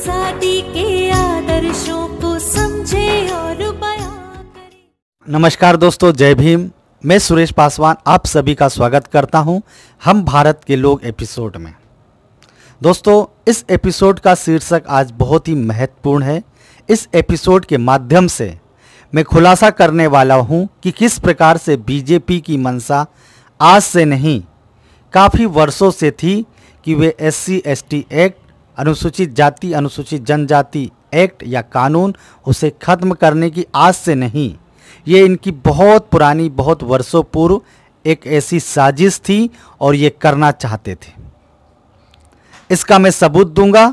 आज़ादी के आदर्शों को समझे और नमस्कार दोस्तों, जय भीम। मैं सुरेश पासवान, आप सभी का स्वागत करता हूँ हम भारत के लोग एपिसोड में। दोस्तों, इस एपिसोड का शीर्षक आज बहुत ही महत्वपूर्ण है। इस एपिसोड के माध्यम से मैं खुलासा करने वाला हूँ कि किस प्रकार से बीजेपी की मंशा आज से नहीं, काफ़ी वर्षों से थी कि वे एस सी एक्ट अनुसूचित जाति, अनुसूचित जनजाति एक्ट या कानून उसे खत्म करने की आज से नहीं। ये इनकी बहुत पुरानी, बहुत वर्षों पूर्व एक ऐसी साजिश थी और ये करना चाहते थे। इसका मैं सबूत दूँगा,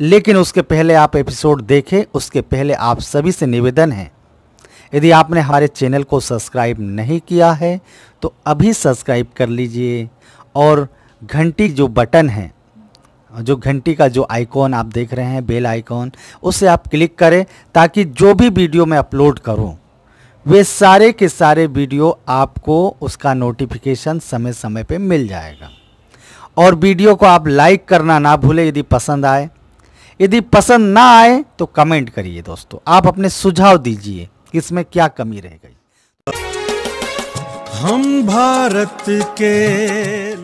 लेकिन उसके पहले आप एपिसोड देखें, उसके पहले आप सभी से निवेदन है। यदि आपने हमारे चैनल को सब्सक्राइब नहीं किया है तो अभी सब्सक्राइब कर लीजिए और घंटी जो बटन है जो घंटी का जो आइकॉन आप देख रहे हैं बेल आइकॉन उसे आप क्लिक करें ताकि जो भी वीडियो मैं अपलोड करूँ, वे सारे के सारे वीडियो आपको उसका नोटिफिकेशन समय समय पे मिल जाएगा। और वीडियो को आप लाइक करना ना भूलें, यदि पसंद आए। यदि पसंद ना आए तो कमेंट करिए दोस्तों। आप अपने सुझाव दीजिए कि इसमें क्या कमी रह गई। हम भारत के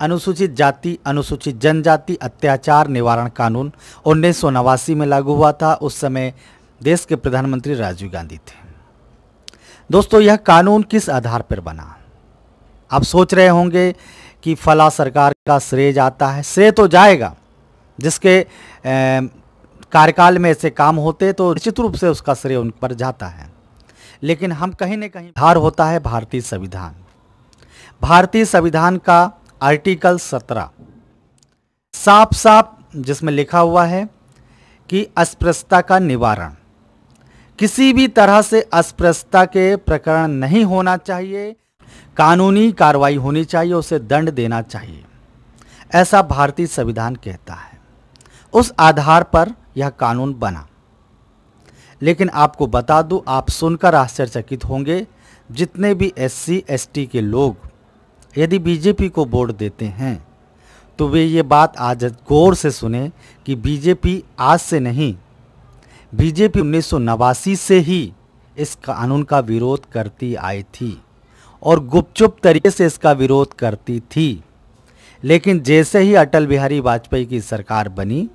अनुसूचित जाति, अनुसूचित जनजाति, अत्याचार निवारण कानून उन्नीस सौ नवासी में लागू हुआ था। उस समय देश के प्रधानमंत्री राजीव गांधी थे। दोस्तों, यह कानून किस आधार पर बना? आप सोच रहे होंगे कि फला सरकार का श्रेय जाता है। श्रेय तो जाएगा, जिसके कार्यकाल में ऐसे काम होते तो निश्चित रूप से उसका श्रेय उन पर जाता है। लेकिन हम कहीं न कहीं धार होता है भारतीय संविधान। भारतीय संविधान का आर्टिकल 17 साफ़ साफ़ जिसमें लिखा हुआ है कि अस्पृश्यता का निवारण। किसी भी तरह से अस्पृश्यता के प्रकरण नहीं होना चाहिए। कानूनी कार्रवाई होनी चाहिए, उसे दंड देना चाहिए। ऐसा भारतीय संविधान कहता है। उस आधार पर यह कानून बना। लेकिन आपको बता दूँ, आप सुनकर आश्चर्यचकित होंगे, जितने भी एस सी एस टी के लोग यदि बीजेपी को वोट देते हैं तो वे ये बात आज गौर से सुने कि बीजेपी आज से नहीं, बीजेपी उन्नीस सौ नवासी से ही इस कानून का विरोध करती आई थी और गुपचुप तरीके से इसका विरोध करती थी। लेकिन जैसे ही अटल बिहारी वाजपेयी की सरकार बनी,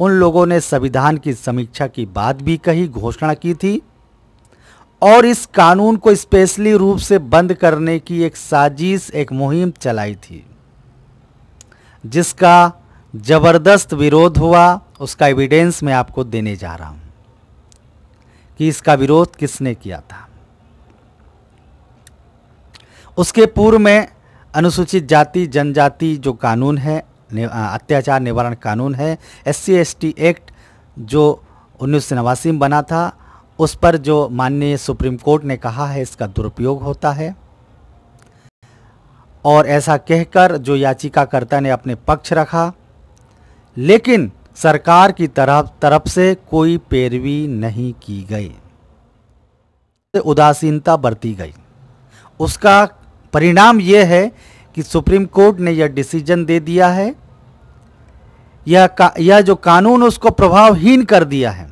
उन लोगों ने संविधान की समीक्षा की बात भी कही, घोषणा की थी और इस कानून को स्पेशली रूप से बंद करने की एक साजिश, एक मुहिम चलाई थी, जिसका ज़बरदस्त विरोध हुआ, उसका एविडेंस मैं आपको देने जा रहा हूँ कि इसका विरोध किसने किया था। उसके पूर्व में अनुसूचित जाति, जनजाति जो कानून है अत्याचार निवारण कानून है एस सी एक्ट जो उन्नीस सौ नवासी में बना था उस पर जो माननीय सुप्रीम कोर्ट ने कहा है इसका दुरुपयोग होता है। और ऐसा कहकर जो याचिकाकर्ता ने अपने पक्ष रखा लेकिन सरकार की तरफ़ तरफ़ से कोई पैरवी नहीं की गई। उदासीनता बरती गई। उसका परिणाम यह है कि सुप्रीम कोर्ट ने यह डिसीज़न दे दिया है। यह का, यह जो कानून उसको प्रभावहीन कर दिया है।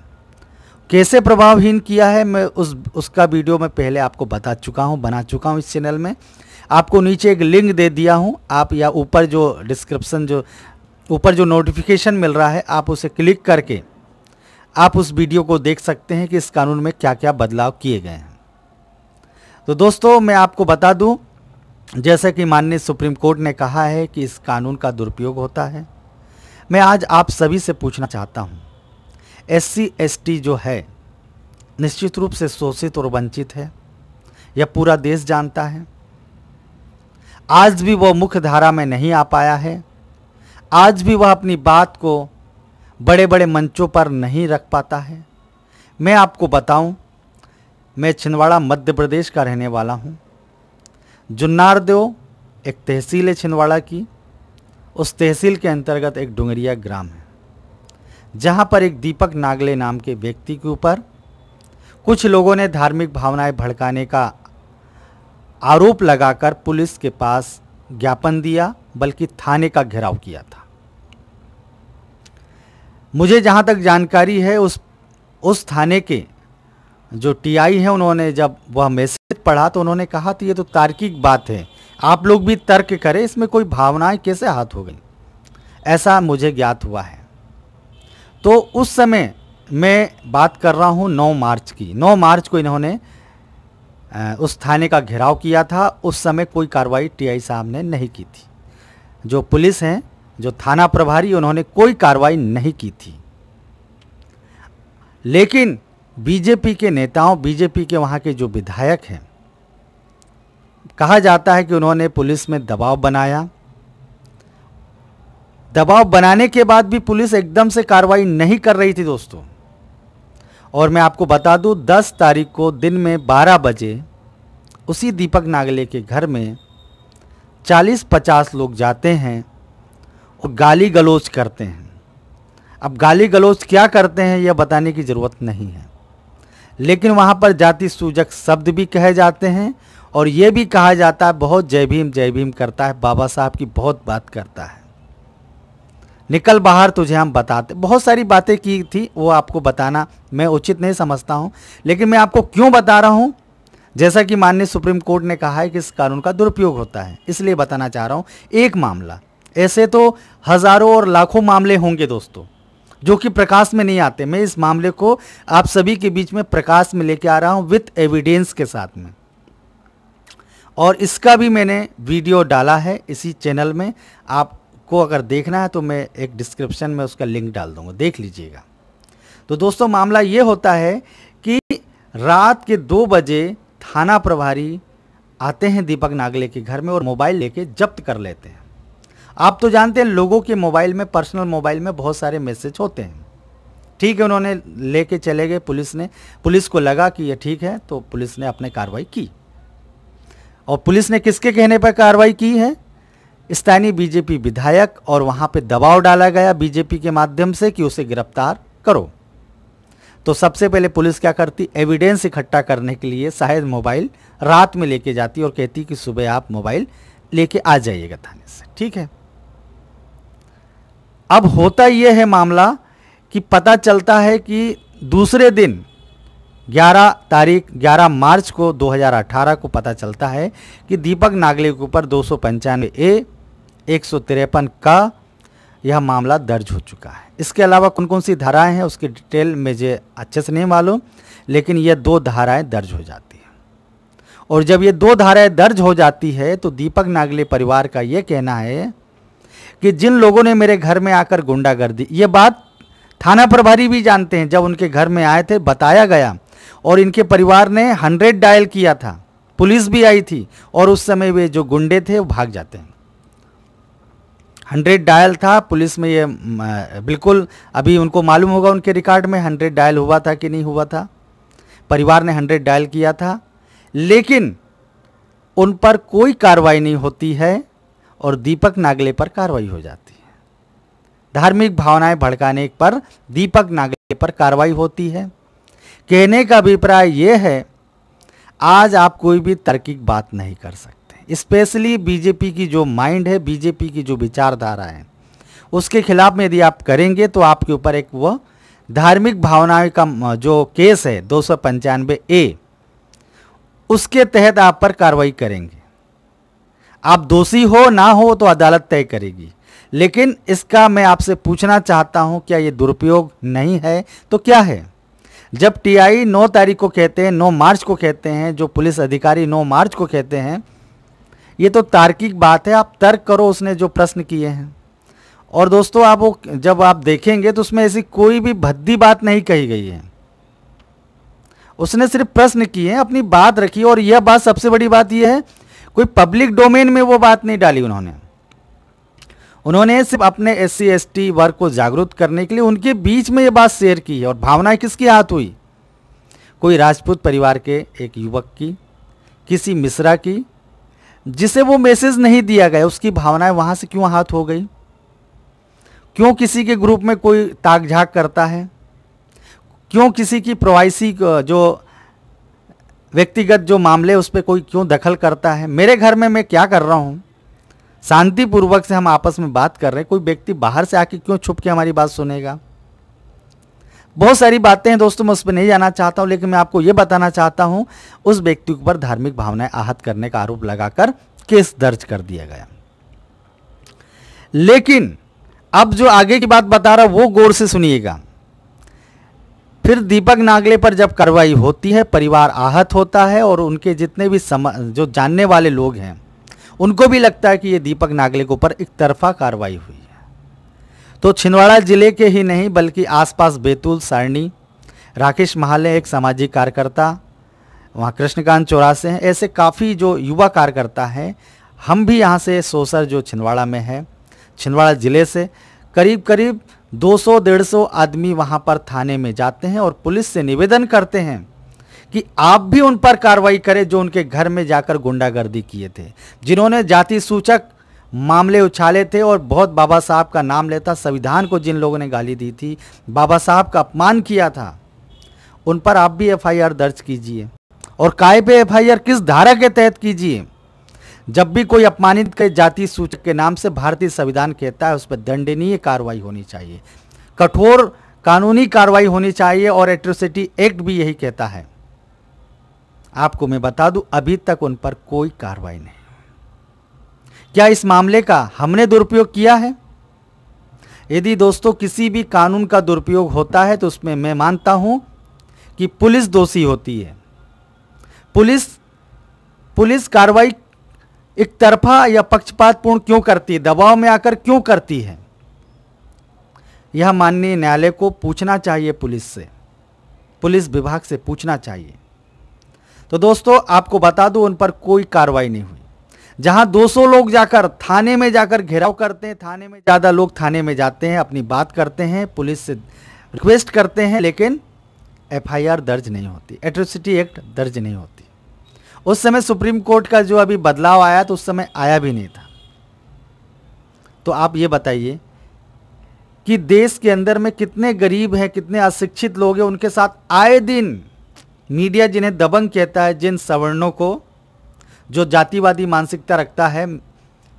कैसे प्रभावहीन किया है, मैं उस, उसका वीडियो मैं पहले आपको बता चुका हूँ, बना चुका हूँ इस चैनल में। आपको नीचे एक लिंक दे दिया हूँ, आप या ऊपर जो डिस्क्रिप्शन जो, ऊपर जो नोटिफिकेशन मिल रहा है, आप उसे क्लिक करके आप उस वीडियो को देख सकते हैं कि इस कानून में क्या क्या बदलाव किए गए हैं। तो दोस्तों, मैं आपको बता दूँ, जैसे कि माननीय सुप्रीम कोर्ट ने कहा है कि इस कानून का दुरुपयोग होता है। मैं आज आप सभी से पूछना चाहता हूँ एस सी एस टी जो है, निश्चित रूप से शोषित और वंचित है यह पूरा देश जानता है। आज भी वह मुख्य धारा में नहीं आ पाया है। आज भी वह अपनी बात को बड़े बड़े मंचों पर नहीं रख पाता है। मैं आपको बताऊँ, मैं छिंदवाड़ा मध्य प्रदेश का रहने वाला हूँ। जुन्नार देव एक तहसील है छिंदवाड़ा की। उस तहसील के अंतर्गत एक डुंगरिया ग्राम है। जहाँ पर एक दीपक नागले नाम के व्यक्ति के ऊपर कुछ लोगों ने धार्मिक भावनाएँ भड़काने का आरोप लगाकर पुलिस के पास ज्ञापन दिया, बल्कि थाने का घेराव किया था। मुझे जहाँ तक जानकारी है, उस उस थाने के जो टीआई है, उन्होंने जब वह मैसेज पढ़ा तो उन्होंने कहा तो ये तो तार्किक बात है, आप लोग भी तर्क करें, इसमें कोई भावनाएँ कैसे हाथ हो गई? ऐसा मुझे ज्ञात हुआ है। तो उस समय मैं बात कर रहा हूँ 9 मार्च की। 9 मार्च को इन्होंने उस थाने का घेराव किया था। उस समय कोई कार्रवाई टीआई साहब ने नहीं की थी। जो पुलिस हैं, जो थाना प्रभारी, उन्होंने कोई कार्रवाई नहीं की थी। लेकिन बीजेपी के नेताओं, बीजेपी के वहाँ के जो विधायक हैं, कहा जाता है कि उन्होंने पुलिस में दबाव बनाया। दबाव बनाने के बाद भी पुलिस एकदम से कार्रवाई नहीं कर रही थी दोस्तों। और मैं आपको बता दूँ 10 तारीख को दिन में 12 बजे उसी दीपक नागले के घर में 40-50 लोग जाते हैं और गाली गलौज करते हैं। अब गाली गलौज क्या करते हैं, यह बताने की ज़रूरत नहीं है। लेकिन वहाँ पर जाति सूजक शब्द भी कहे जाते हैं और ये भी कहा जाता है, बहुत जय भीम जय भीम करता है, बाबा साहब की बहुत बात करता है। निकल बाहर तुझे हम बताते। बहुत सारी बातें की थी, वो आपको बताना मैं उचित नहीं समझता हूँ। लेकिन मैं आपको क्यों बता रहा हूँ? जैसा कि माननीय सुप्रीम कोर्ट ने कहा है कि इस कानून का दुरुपयोग होता है, इसलिए बताना चाह रहा हूँ, एक मामला। ऐसे तो हज़ारों और लाखों मामले होंगे दोस्तों, जो कि प्रकाश में नहीं आते। मैं इस मामले को आप सभी के बीच में प्रकाश में लेके आ रहा हूँ, विथ एविडेंस के साथ में। और इसका भी मैंने वीडियो डाला है, इसी चैनल में। आपको अगर देखना है तो मैं एक डिस्क्रिप्शन में उसका लिंक डाल दूँगा। देख लीजिएगा। तो दोस्तों, मामला ये होता है कि रात के दो बजे थाना प्रभारी आते हैं दीपक नागले के घर में और मोबाइल लेके जब्त कर लेते हैं। आप तो जानते हैं, लोगों के मोबाइल में पर्सनल मोबाइल में बहुत सारे मैसेज होते हैं। ठीक है, उन्होंने लेके चले गए पुलिस ने। पुलिस को लगा कि ये ठीक है तो पुलिस ने अपने कार्रवाई की। और पुलिस ने किसके कहने पर कार्रवाई की है? स्थानीय बीजेपी विधायक और वहाँ पे दबाव डाला गया बीजेपी के माध्यम से कि उसे गिरफ़्तार करो। तो सबसे पहले पुलिस क्या करती? एविडेंस इकट्ठा करने के लिए शायद मोबाइल रात में लेके जाती और कहती कि सुबह आप मोबाइल लेके आ जाइएगा थाने से। ठीक है? अब होता यह है मामला कि पता चलता है कि दूसरे दिन 11 तारीख 11 मार्च को 2018 को पता चलता है कि दीपक नागले के ऊपर दो सौ पंचानवे ए एक सौ तिरपन का यह मामला दर्ज हो चुका है। इसके अलावा कौन कौन सी धाराएँ हैं, उसकी डिटेल मुझे अच्छे से नहीं मालूम, लेकिन यह दो धाराएँ दर्ज हो जाती हैं। और जब ये दो धाराएँ दर्ज हो जाती है तो दीपक नागले परिवार का ये कहना है कि जिन लोगों ने मेरे घर में आकर गुंडागर्दी, ये बात थाना प्रभारी भी जानते हैं, जब उनके घर में आए थे, बताया गया, और इनके परिवार ने हंड्रेड डायल किया था, पुलिस भी आई थी, और उस समय वे जो गुंडे थे, वो भाग जाते हैं। हंड्रेड डायल था, पुलिस में ये बिल्कुल अभी उनको मालूम होगा उनके रिकॉर्ड में, हंड्रेड डायल हुआ था कि नहीं हुआ था। परिवार ने हंड्रेड डायल किया था, लेकिन उन पर कोई कार्रवाई नहीं होती है और दीपक नागले पर कार्रवाई हो जाती है। धार्मिक भावनाएँ भड़काने पर दीपक नागले पर कार्रवाई होती है। कहने का अभिप्राय यह है, आज आप कोई भी तर्किक बात नहीं कर सकते। स्पेशली बीजेपी की जो माइंड है, बीजेपी की जो विचारधारा है, उसके खिलाफ में यदि आप करेंगे तो आपके ऊपर एक वह धार्मिक भावनाएँ का जो केस है, दो सौ पंचानवे ए, उसके तहत आप पर कार्रवाई करेंगे। आप दोषी हो, ना हो तो अदालत तय करेगी। लेकिन इसका मैं आपसे पूछना चाहता हूँ, क्या ये दुरुपयोग नहीं है? तो क्या है? जब टीआई 9 तारीख को कहते हैं 9 मार्च को कहते हैं, जो पुलिस अधिकारी 9 मार्च को कहते हैं ये तो तार्किक बात है, आप तर्क करो उसने जो प्रश्न किए हैं। और दोस्तों, आप वो जब आप देखेंगे तो उसमें ऐसी कोई भी भद्दी बात नहीं कही गई है। उसने सिर्फ़ प्रश्न किए हैं अपनी बात रखी, और यह बात सबसे बड़ी बात यह है, कोई पब्लिक डोमेन में वो बात नहीं डाली उन्होंने। उन्होंने सिर्फ़ अपने एस सी एस टी वर्ग को जागरूक करने के लिए उनके बीच में ये बात शेयर की है, और भावना किसकी हाथ हुई? कोई राजपूत परिवार के एक युवक की, किसी मिश्रा की जिसे वो मैसेज नहीं दिया गया, उसकी भावनाएँ वहाँ से क्यों हाथ हो गई? क्यों किसी के ग्रुप में कोई ताक झाक करता है? क्यों किसी की प्रवासी जो व्यक्तिगत जो मामले उस पर कोई क्यों दखल करता है? मेरे घर में मैं क्या कर रहा हूँ? शांतिपूर्वक से हम आपस में बात कर रहे हैं। कोई व्यक्ति बाहर से आके क्यों छुप के हमारी बात सुनेगा? बहुत सारी बातें हैं दोस्तों, मैं उस पर नहीं जाना चाहता हूँ, लेकिन मैं आपको यह बताना चाहता हूँ, उस व्यक्ति के ऊपर धार्मिक भावनाएँ आहत करने का आरोप लगाकर केस दर्ज कर दिया गया। लेकिन, अब जो आगे की बात बता रहा वो गौर से सुनिएगा। फिर दीपक नागले पर जब कार्रवाई होती है, परिवार आहत होता है और उनके जितने भी सम, जो जानने वाले लोग हैं, उनको भी लगता है कि ये दीपक नागले के ऊपर एक तरफा कार्रवाई हुई। तो छिंदवाड़ा ज़िले के ही नहीं, बल्कि आसपास बैतूल, सारणी, राकेश महाले एक सामाजिक कार्यकर्ता, वहाँ कृष्णकांत चौरासे हैं। ऐसे काफ़ी जो युवा कार्यकर्ता हैं, हम भी यहाँ से सोसर जो छिंदवाड़ा में है, छिंदवाड़ा ज़िले से करीब करीब 200-150 आदमी वहाँ पर थाने में जाते हैं और पुलिस से निवेदन करते हैं कि आप भी उन पर कार्रवाई करें जो उनके घर में जाकर गुंडागर्दी किए थे, जिन्होंने जाति सूचक मामले उछाले थे और बहुत बाबा साहब का नाम लेता संविधान को जिन लोगों ने गाली दी थी, बाबा साहब का अपमान किया था, उन पर आप भी एफआईआर दर्ज कीजिए। और काय पे एफआईआर, किस धारा के तहत कीजिए? जब भी कोई अपमानित के जाति सूचक के नाम से भारतीय संविधान कहता है, उस पर दंडनीय कार्रवाई होनी चाहिए। कठोर कानूनी कार्रवाई होनी चाहिए और एट्रोसिटी एक्ट भी यही कहता है। आपको मैं बता दूँ, अभी तक उन पर कोई कार्रवाई नहीं। क्या इस मामले का हमने दुरुपयोग किया है? यदि दोस्तों किसी भी कानून का दुरुपयोग होता है तो उसमें मैं मानता हूँ कि पुलिस दोषी होती है। पुलिस पुलिस कार्रवाई एक तरफा या पक्षपातपूर्ण क्यों करती है? दबाव में आकर क्यों करती है? यह माननीय न्यायालय को पूछना चाहिए पुलिस से। पुलिस विभाग से पूछना चाहिए। तो दोस्तों, आपको बता दूँ, उन पर कोई कार्रवाई नहीं हुई। जहाँ 200 लोग जाकर थाने में जाकर घेराव करते हैं, थाने में ज़्यादा लोग थाने में जाते हैं, अपनी बात करते हैं, पुलिस से रिक्वेस्ट करते हैं, लेकिन एफआईआर दर्ज नहीं होती, एट्रोसिटी एक्ट दर्ज नहीं होती। उस समय सुप्रीम कोर्ट का जो अभी बदलाव आया तो उस समय आया भी नहीं था। तो आप ये बताइए कि देश के अंदर में कितने गरीब हैं, कितने अशिक्षित लोग हैं, उनके साथ आए दिन मीडिया जिन्हें दबंग कहता है, जिन सवर्णों को जो जातिवादी मानसिकता रखता है,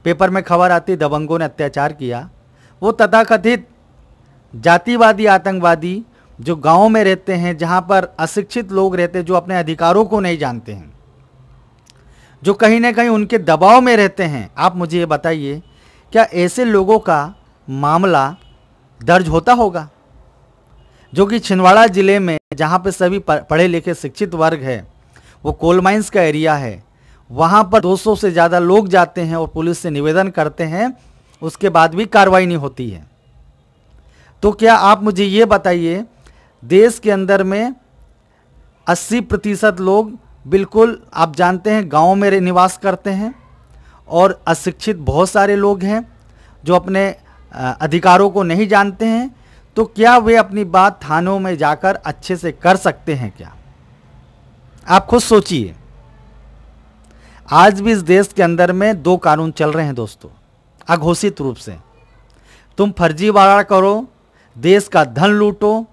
पेपर में खबर आती, दबंगों ने अत्याचार किया। वो तथाकथित जातिवादी, आतंकवादी जो गाँव में रहते हैं, जहाँ पर अशिक्षित लोग रहते हैं, जो अपने अधिकारों को नहीं जानते हैं, जो कहीं ना कहीं उनके दबाव में रहते हैं। आप मुझे ये बताइए, क्या ऐसे लोगों का मामला दर्ज होता होगा? जो कि छिंदवाड़ा ज़िले में, जहाँ पे सभी पढ़े लिखे, शिक्षित वर्ग है, वो कोल माइंस का एरिया है वहाँ पर 200 से ज़्यादा लोग जाते हैं और पुलिस से निवेदन करते हैं, उसके बाद भी कार्रवाई नहीं होती है। तो क्या आप मुझे ये बताइए, देश के अंदर में 80 प्रतिशत लोग बिल्कुल, आप जानते हैं, गाँव में निवास करते हैं और अशिक्षित बहुत सारे लोग हैं जो अपने अधिकारों को नहीं जानते हैं तो क्या वे अपनी बात थानों में जाकर अच्छे से कर सकते हैं क्या? आप खुद सोचिए। आज भी इस देश के अंदर में दो कानून चल रहे हैं दोस्तों, अघोषित रूप से। तुम फर्जीवाड़ा करो, देश का धन लूटो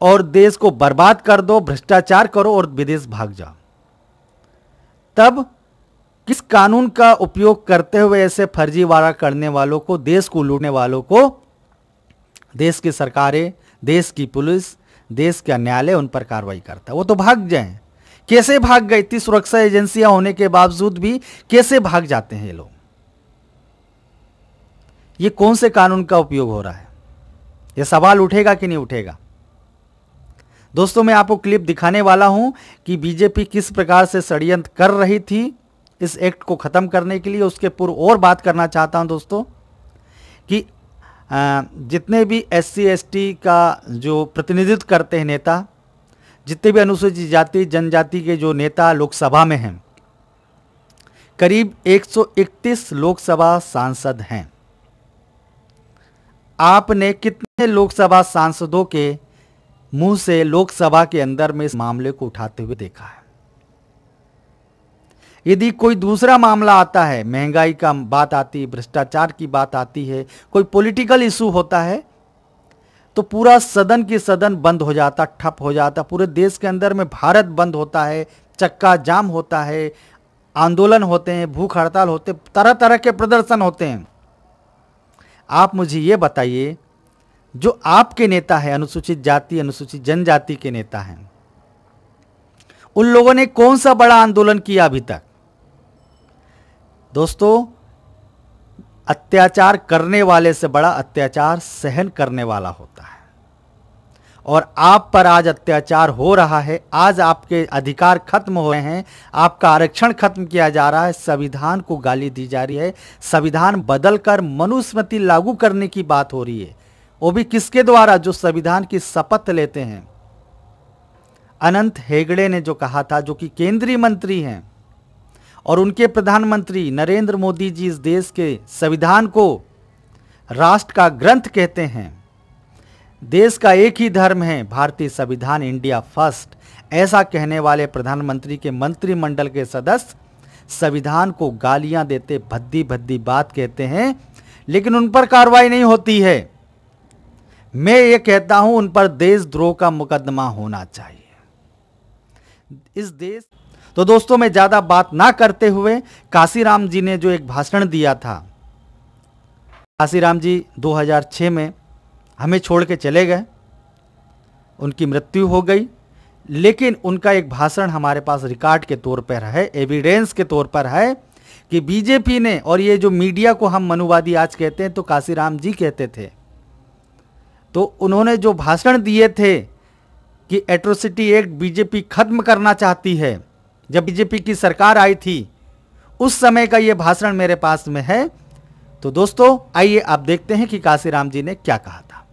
और देश को बर्बाद कर दो, भ्रष्टाचार करो और विदेश भाग जाओ। तब किस कानून का उपयोग करते हुए ऐसे फर्जीवाड़ा करने वालों को, देश को लूटने वालों को, देश की सरकारें, देश की पुलिस, देश का न्यायालय उन पर कार्रवाई करता है? वो तो भाग जाए। कैसे भाग गए? इतनी सुरक्षा एजेंसियाँ होने के बावजूद भी कैसे भाग जाते हैं ये लोग? ये कौन से कानून का उपयोग हो रहा है? ये सवाल उठेगा कि नहीं उठेगा? दोस्तों, मैं आपको क्लिप दिखाने वाला हूँ कि बीजेपी किस प्रकार से षडयंत्र कर रही थी इस एक्ट को ख़त्म करने के लिए। उसके पूर्व और बात करना चाहता हूँ दोस्तों कि जितने भी एस सी का जो प्रतिनिधित्व करते हैं नेता जितने भी अनुसूचित जाति, जनजाति के जो नेता लोकसभा में हैं, करीब 131 लोकसभा सांसद हैं। आपने कितने लोकसभा सांसदों के मुँह से लोकसभा के अंदर में इस मामले को उठाते हुए देखा है? यदि कोई दूसरा मामला आता है, महँगाई का बात आती है, भ्रष्टाचार की बात आती है, कोई पॉलिटिकल इशू होता है तो पूरा सदन की सदन बंद हो जाता, ठप हो जाता। पूरे देश के अंदर में भारत बंद होता है, चक्का जाम होता है, आंदोलन होते हैं, भूख हड़ताल होते तरह तरह के प्रदर्शन होते हैं। आप मुझे ये बताइए, जो आपके नेता है, अनुसूचित जाति, अनुसूचित जनजाति के नेता हैं, उन लोगों ने कौन सा बड़ा आंदोलन किया अभी तक? दोस्तों अत्याचार करने वाले से बड़ा अत्याचार सहन करने वाला होता है। और आप पर आज अत्याचार हो रहा है, आज आपके अधिकार खत्म हो रहे हैं, आपका आरक्षण खत्म किया जा रहा है, संविधान को गाली दी जा रही है, संविधान बदलकर मनुस्मृति लागू करने की बात हो रही है। वो भी किसके द्वारा? जो संविधान की शपथ लेते हैं। अनंत हेगड़े ने जो कहा था, जो कि केंद्रीय मंत्री हैं और उनके प्रधानमंत्री नरेंद्र मोदी जी इस देश के संविधान को राष्ट्र का ग्रंथ कहते हैं। देश का एक ही धर्म है, भारतीय संविधान, इंडिया फ़र्स्ट। ऐसा कहने वाले प्रधानमंत्री के मंत्रिमंडल के सदस्य संविधान को गालियाँ देते भद्दी भद्दी बात कहते हैं, लेकिन उन पर कार्रवाई नहीं होती है। मैं ये कहता हूँ, उन पर देशद्रोह का मुकदमा होना चाहिए। इस देश तो दोस्तों, मैं ज़्यादा बात ना करते हुए काशीराम जी ने जो एक भाषण दिया था, काशीराम जी 2006 में हमें छोड़ के चले गए। उनकी मृत्यु हो गई, लेकिन उनका एक भाषण हमारे पास रिकॉर्ड के तौर पर है, एविडेंस के तौर पर है कि बीजेपी ने, और ये जो मीडिया को हम मनुवादी आज कहते हैं तो काशीराम जी कहते थे। तो उन्होंने जो भाषण दिए थे कि एट्रोसिटी एक्ट बीजेपी खत्म करना चाहती है जब बीजेपी की सरकार आई थी, उस समय का ये भाषण मेरे पास में है। तो दोस्तों, आइए आप देखते हैं कि काशीराम जी ने क्या कहा था।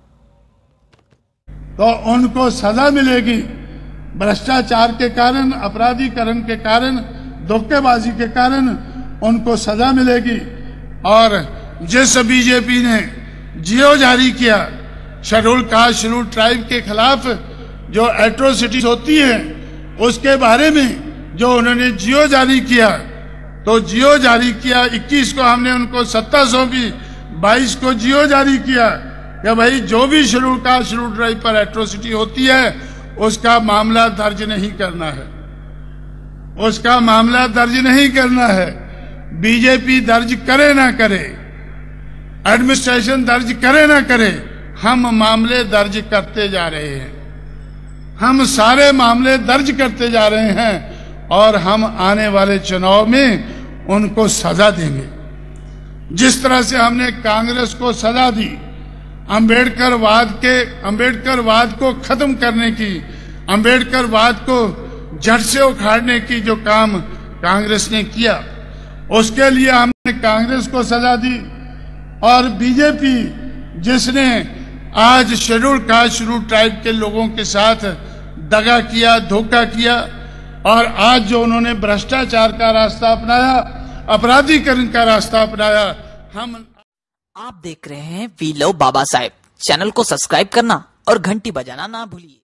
तो उनको सजा मिलेगी। भ्रष्टाचार के कारण, अपराधीकरण के कारण, धोखेबाजी के कारण उनको सजा मिलेगी। और जिस बीजेपी ने जियो जारी किया शेड्यूल कास्ट शेड्यूल ट्राइब के खिलाफ जो एट्रोसिटीज होती है, उसके बारे में जो उन्होंने जियो जारी किया तो जियो जारी किया 21 को हमने उनको सत्ता सौंपी 22 को जियो जारी किया। कि भाई, जो भी शेड्यूल का शेड्यूल ड्राइव पर एट्रोसिटी होती है, उसका मामला दर्ज नहीं करना है। उसका मामला दर्ज नहीं करना है। बीजेपी दर्ज करे ना करे, एडमिनिस्ट्रेशन दर्ज करे ना करे, हम मामले दर्ज करते जा रहे हैं। हम सारे मामले दर्ज करते जा रहे हैं। और हम आने वाले चुनाव में उनको सजा देंगे। जिस तरह से हमने कांग्रेस को सजा दी अंबेडकर वाद के अंबेडकर वाद को खत्म करने की अंबेडकर वाद को जड़ से उखाड़ने की जो काम कांग्रेस ने किया, उसके लिए हमने कांग्रेस को सजा दी। और बीजेपी, जिसने आज शेड्यूल कास्ट शेड्यूल ट्राइब के लोगों के साथ दगा किया, धोखा किया और आज जो उन्होंने भ्रष्टाचार का रास्ता अपनाया, अपराधीकरण का रास्ता अपनाया, हम आप देख रहे हैं we love Baba Saheb. Channel को सब्सक्राइब करना और घंटी बजाना ना भूलिए।